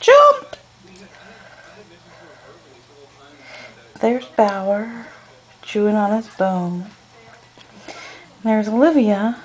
Jump! There's Bower chewing on his bone. There's Olivia